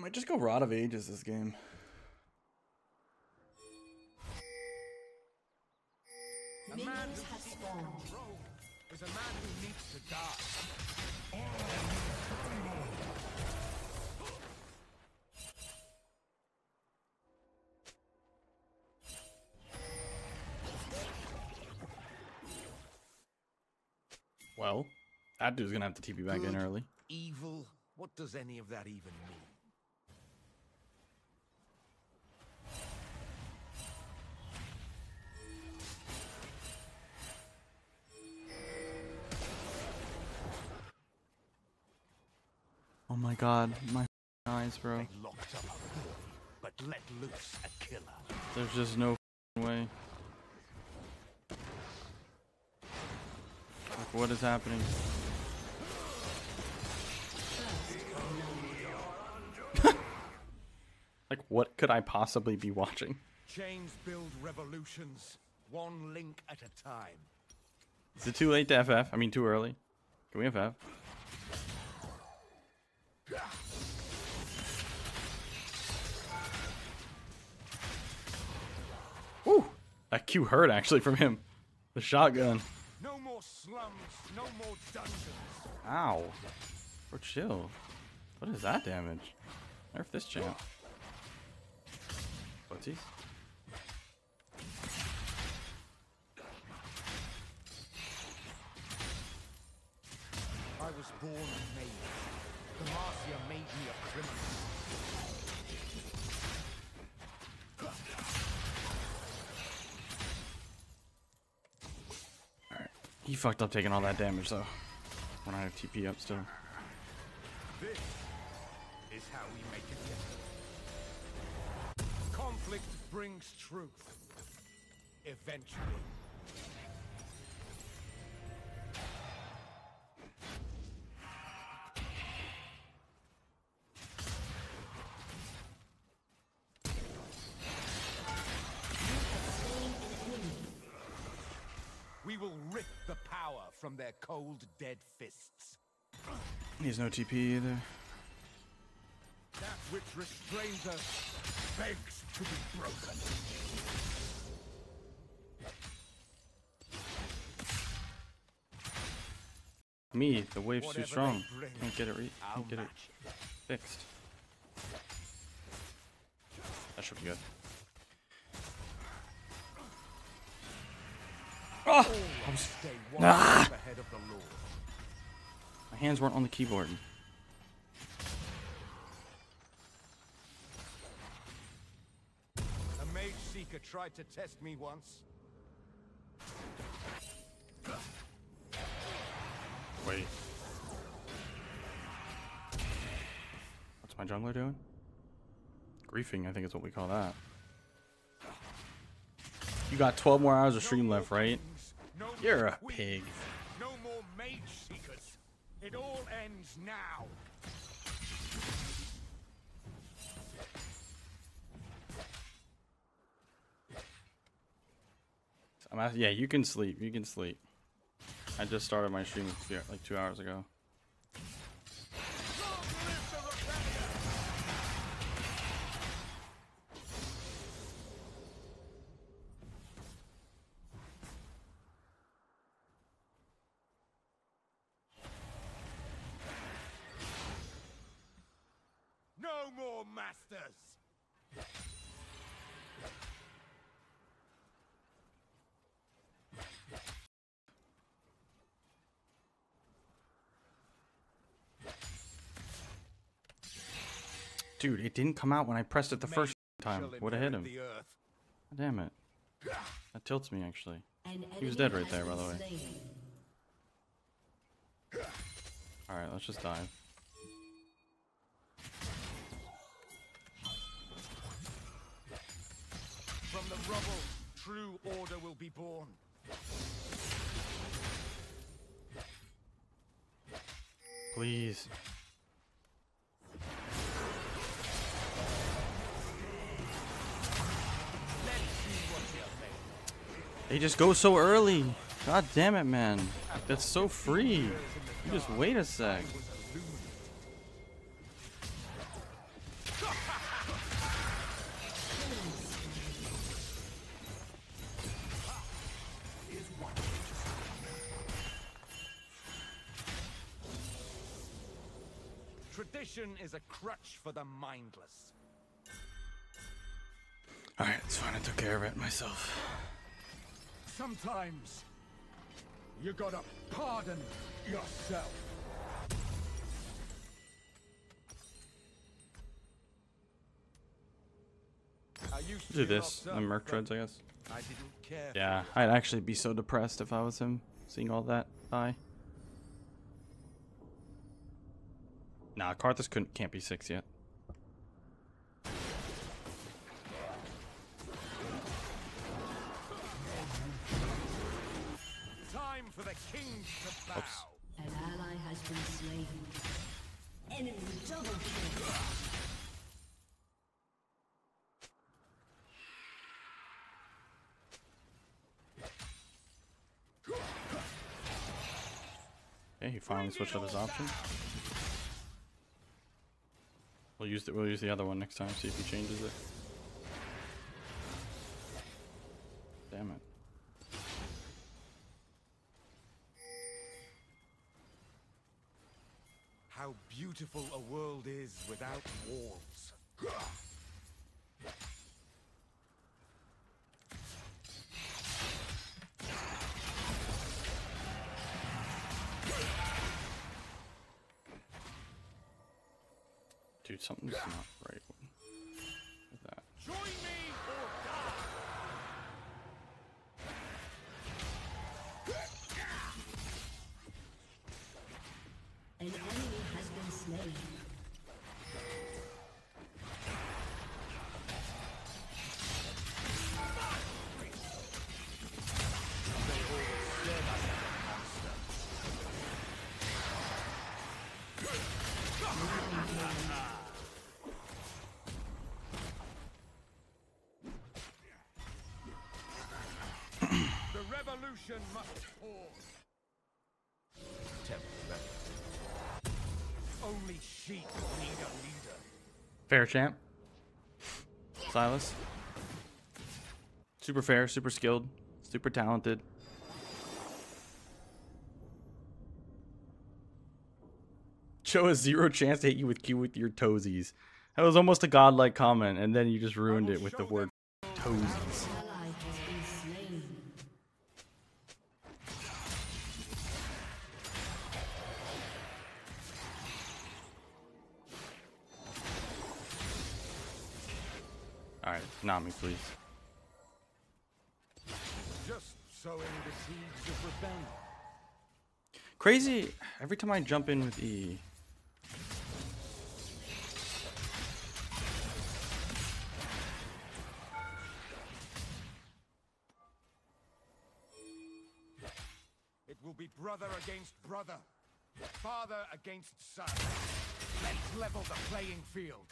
Might just go Rod of Ages this game. Minions have spawned. is a man who needs to die. Well, that dude's gonna have to TP back in early. Evil? What does any of that even mean? My god, my eyes, bro. Locked up a boy, but let loose a killer. There's just no way. Like, what is happening? like, what could I possibly be watching? Chains build revolutions, one link at a time. Is it too late to FF? I mean, too early. Can we FF? Woo! That Q hurt actually from him. The shotgun. No more slums, no more dungeons. Ow. Bro, chill. What is that damage? Nerf this champ. Footsies? I was born a mage. Made me a criminal. Alright. He fucked up taking all that damage though. When I have TP up still. This is how we make it. Conflict brings truth. Eventually. Their cold, dead fists. He has no TP either. That which restrains us begs to be broken. Me, the wave's Whatever too strong. bring, Can't get it re I'll can't get it. fixed. That should be good. Oh! I was, Stay one Ah! ahead of the Lord. my hands weren't on the keyboard. A mage seeker tried to test me once. Wait. What's my jungler doing? Griefing, I think is what we call that. You got 12 more hours of stream left, right? No You're a pig. No more mage seekers. It all ends now. I'm ask- yeah, you can sleep. You can sleep. I just started my stream like two hours ago. Masters. Dude, it didn't come out when I pressed it the first time. Shall Would have hit him. inherit the earth. Damn it. That tilts me actually. He was dead right there, by the way. Alright, let's just dive. True order will be born. Please. They just go so early. God damn it, man. That's so free. You just wait a sec. Tradition is a crutch for the mindless. Alright, it's fine. I took care of it myself. Sometimes you gotta pardon yourself. I used to Do this. locked The Merc treads, I guess. I didn't care. Yeah, I'd actually be so depressed if I was him, seeing all that die. Nah, Karthus couldn't can't be six yet. Time for the king to bow. Oops. An ally has been slain. Enemy double kill. Okay, he finally switched up his option. We'll use the we'll use the other one next time. See if he changes it. Damn it. How beautiful a world is without walls. Dude, something's not right with that. Join me or die! An enemy has been slain. Revolution must pause. Only sheep need a leader. Fair champ. Sylas. Super fair, super skilled, super talented. Show has zero chance to hit you with Q with your toesies. That was almost a godlike comment, and then you just ruined it with the word toesies. Nami, please. Just sowing the seeds of rebellion. Crazy, every time I jump in with E. It will be brother against brother, father against son. Let's level the playing field.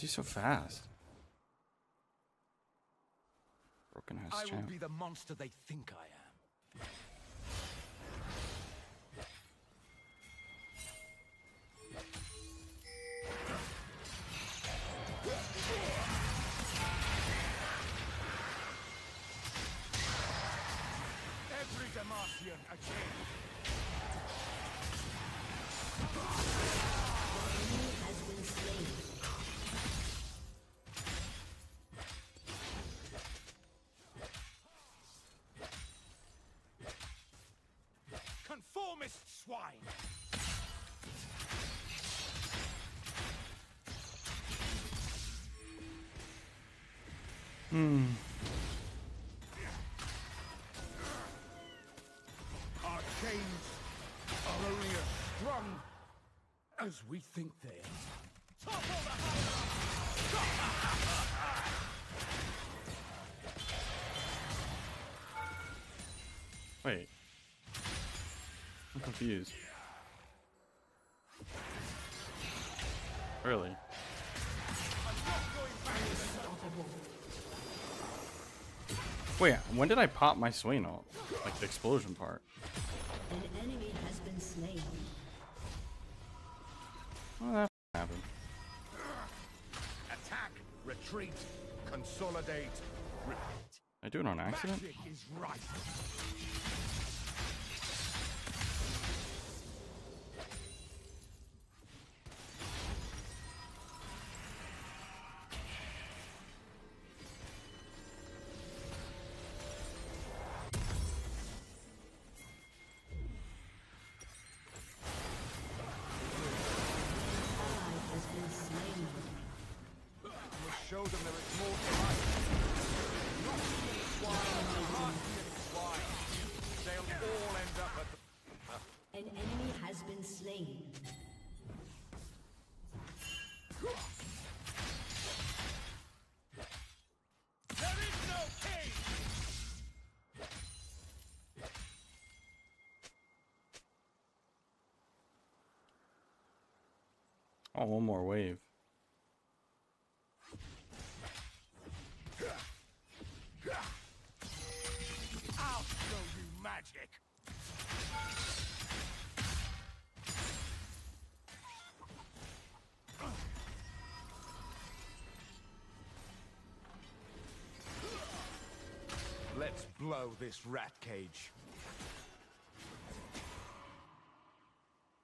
He so fast? Broken I house will be the monster they think I am. Every Demacian a. Conformist swine. Hmm. Our chains are only as strong as we think they are. Topple the Wait. I'm confused. Really? I'm not going back to the Wait, when did I pop my swing ult? Like the explosion part. An enemy has been slain. Well, that happened. Attack, retreat, consolidate, repeat. I do it on accident? Magic is right. Show them there is more to life. Not even swine, Parthian swine. They'll all end up at the An enemy has been slain. There is no king! Oh, one more wave. I'll show you magic! Let's blow this rat cage.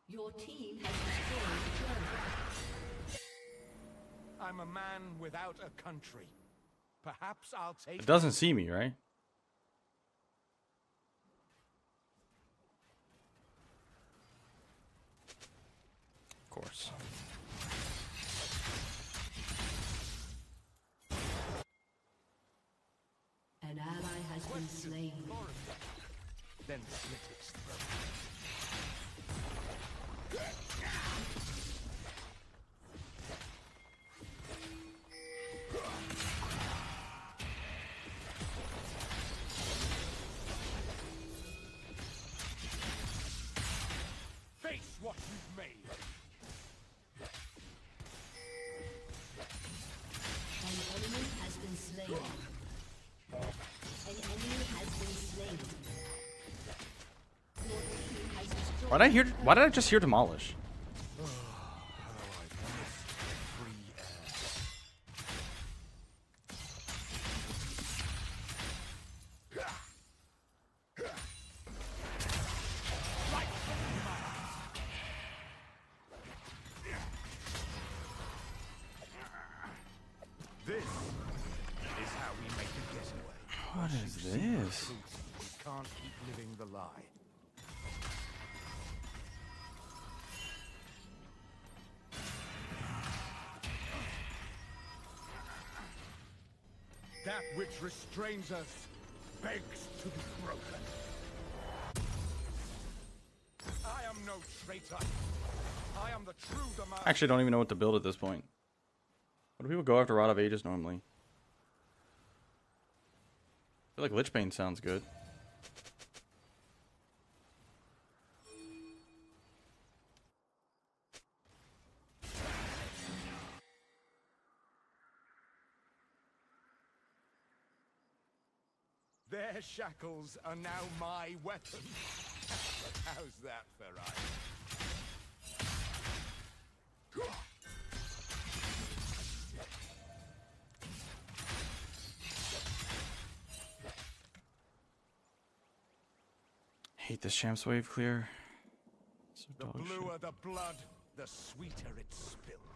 Your team has destroyed the. I'm a man without a country. Perhaps I'll take It doesn't see me, right? Of course. An ally has been slain. then slit its throat. Why did I hear? Why did I just hear demolish? Which restrains us begs to be broken. I am no traitor. I am the true demand. Actually don't even know what to build at this point. What do people go after Rod of Ages normally? I feel like Lich Bane sounds good. Shackles are now my weapon. How's that for right? Hate this champs wave clear. So The dog shit. the blood, the sweeter it spills.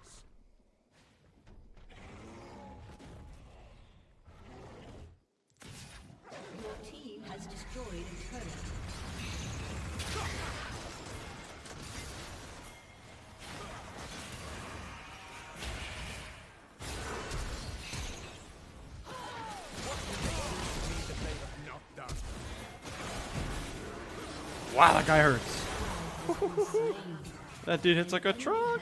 Wow, that guy hurts. That dude hits like a truck.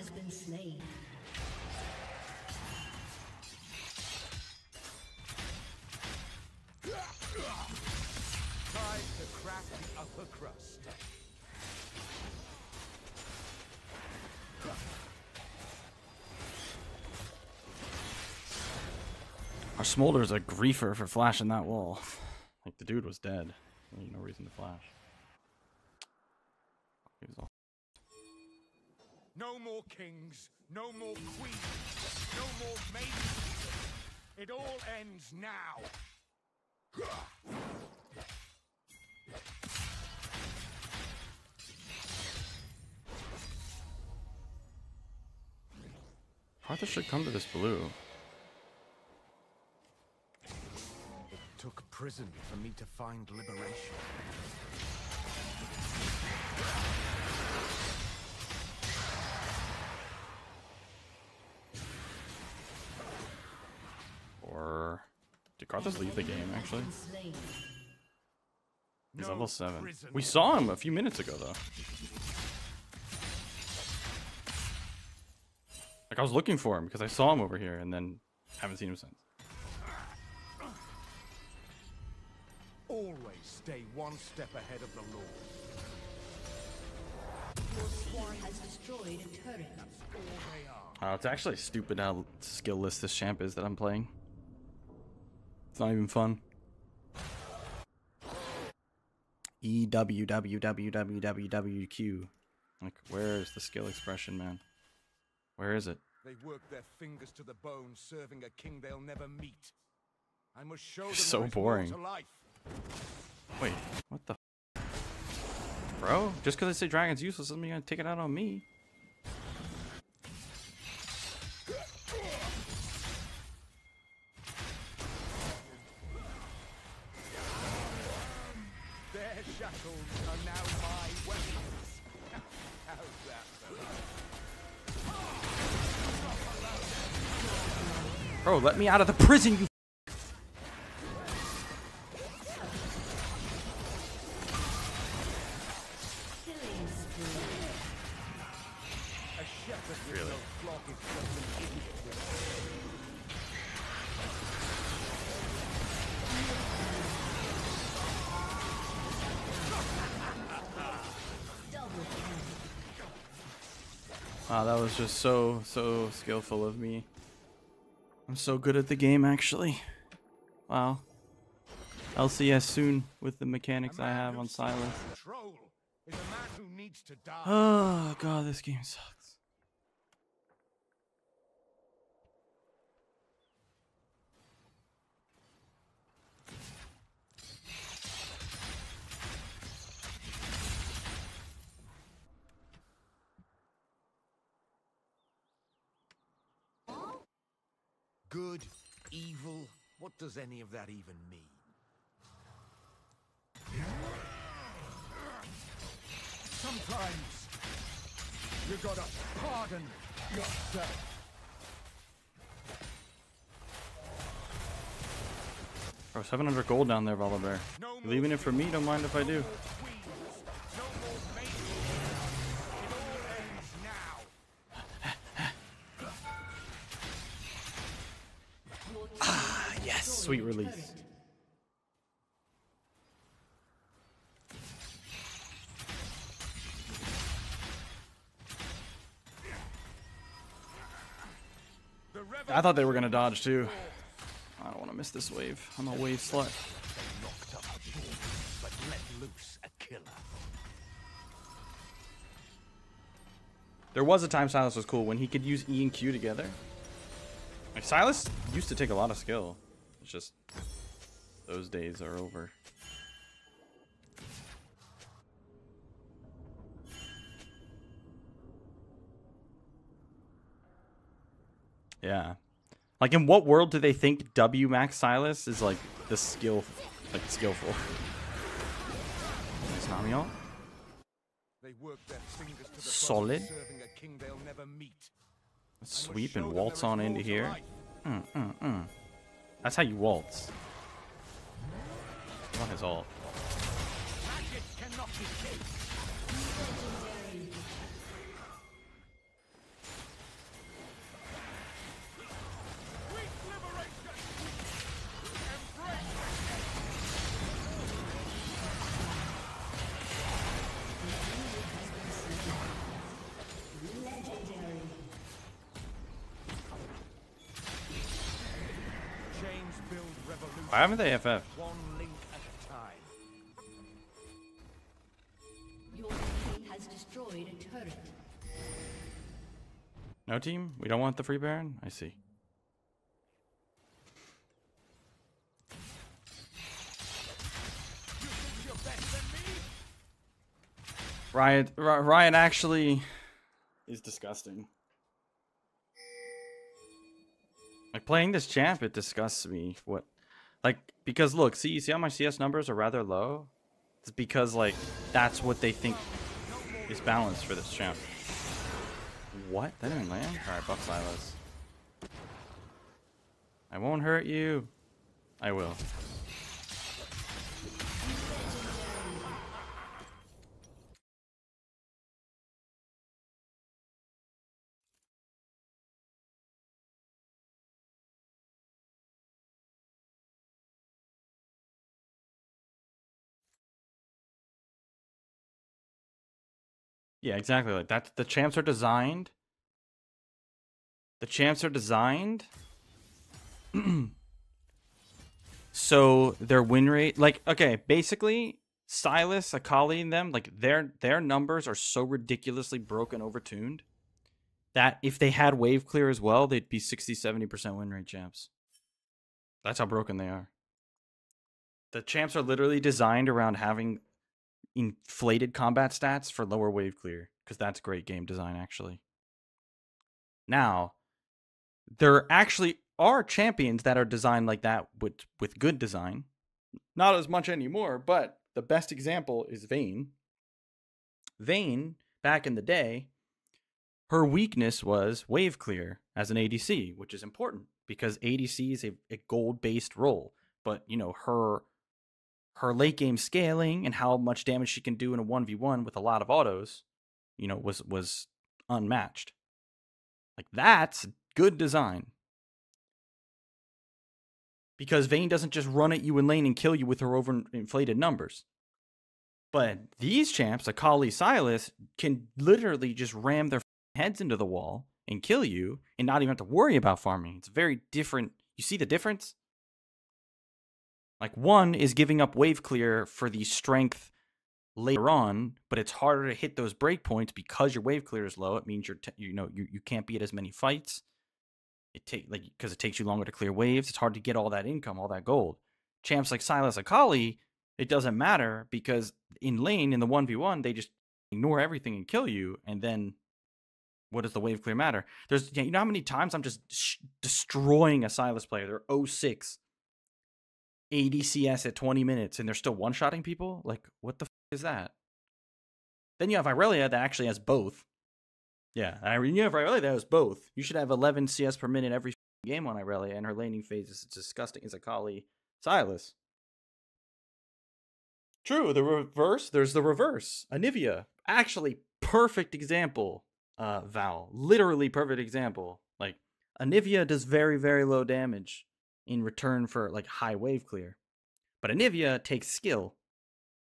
Our Smolder's a griefer for flashing that wall. Like, the dude was dead. Really no reason to flash. More kings, no more queens, no more maidens. It all ends now. Arthur should come to this blue. It took prison for me to find liberation. Did Karthus leave the game actually? He's level seven. We saw him a few minutes ago though. Like I was looking for him because I saw him over here and then haven't seen him since. Always stay one step ahead of the law. Your team has destroyed a turret. All. Uh, it's actually stupid how skillless this champ is that I'm playing. It's not even fun. E W W W W W W Q. Like, where is the skill expression, man? Where is it? They work their fingers to the bone, serving a king they'll never meet. I must show them So there is more boring. Wait, what the? Bro, just because I say dragon's useless doesn't mean you're gonna take it out on me. Shackles are now my weapons. How's that for Bro, let me out of the prison, you. Killing spree. A shepherd with Really? Wow, that was just so, so skillful of me. I'm so good at the game, actually. Wow. LCS soon with the mechanics I have on Sylas. Control is a man who needs to die. Oh god, this game sucks. Good, evil, what does any of that even mean? Sometimes you gotta pardon yourself. Bro, 700 gold down there, Volibear. No leaving it for me? Don't mind if I do. I thought they were gonna dodge too. I don't want to miss this wave. I'm a wave slut. There was a time Sylas was cool when he could use E and Q together. Like Sylas used to take a lot of skill. It's just those days are over. Yeah. Like in what world do they think W Max Sylas is like the skill like skillful? Is Nami ult? They work their fingers to the Solid. serving a king they'll never meet. Sweep and waltz on into here. Mm, mm, mm. That's how you waltz. I want his ult. Magic cannot Why haven't they FF? One link at a time. Your team has destroyed a turret. No team? We don't want the free baron? I see. Riot, Riot actually is disgusting. Like playing this champ, it disgusts me. What like because look, see, you see how my CS numbers are rather low. It's because like that's what they think is balanced for this champ. What? That didn't land? Alright, buff Sylas. I won't hurt you. I will. Yeah, exactly. Like that. The champs are designed. The champs are designed. so their win rate, like, okay, basically, Sylas, Akali, and them, like their their numbers are so ridiculously broken, overtuned, that if they had wave clear as well, they'd be 60, 70% win rate champs. That's how broken they are. The champs are literally designed around having inflated combat stats for lower wave clear because that's great game design actually. Now, there actually are champions that are designed like that with with good design. Not as much anymore, but the best example is Vayne. Vayne back in the day, her weakness was wave clear as an ADC, which is important because ADC is a, a gold based role. But you know her her late game scaling and how much damage she can do in a 1v1 with a lot of autos, you know, was was unmatched. Like that's good design. Because Vayne doesn't just run at you in lane and kill you with her overinflated numbers. But these champs, Akali Sylas, can literally just ram their heads into the wall and kill you and not even have to worry about farming. It's very different. You see the difference? Like one is giving up wave clear for the strength later on, but it's harder to hit those breakpoints because your wave clear is low. It means you're you know you, you can't be at as many fights. It take like because it takes you longer to clear waves. It's hard to get all that income, all that gold. Champs like Sylas Akali, it doesn't matter because in lane in the one v one they just ignore everything and kill you, and then what does the wave clear matter? There's you know how many times I'm just destroying a Sylas player. They're 06 ADCS at 20 minutes and they're still one shotting people? Like, what the f- is that? Then you have Irelia that actually has both. Yeah, I you have Irelia that has both. You should have 11 CS per minute every game on Irelia, and her laning phase is disgusting as Akali Sylas. True, the reverse, there's the reverse. Anivia, actually perfect example, uh, Val. Literally perfect example. Like, Anivia does very, very low damage in return for like high wave clear. But Anivia takes skill.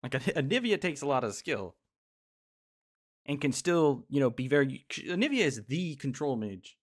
Like Anivia takes a lot of skill. And can still, you know, be very Anivia is the control mage